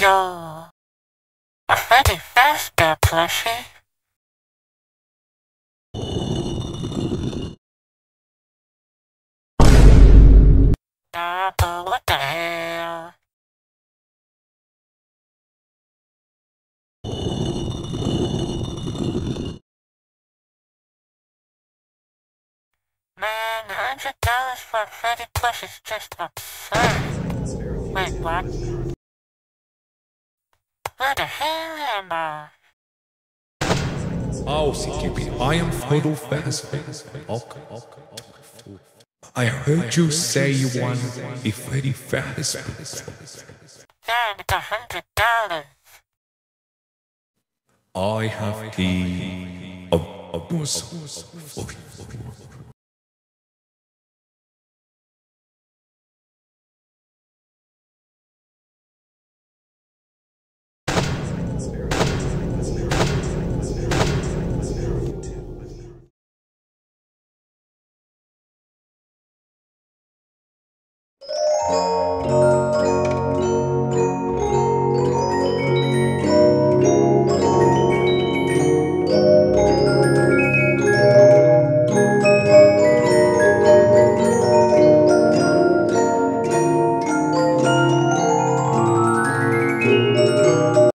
A Freddy Fazbear plushie. Nah, what the hell? Man, hundred dollars for a Freddy plush is just absurd. Wait, what? Where the hell am I? Oh, CKB, I am Frodo Fazbear. I heard you say you want a Freddy. Yeah, it's a hundred dollars. I have the of course for you. Thank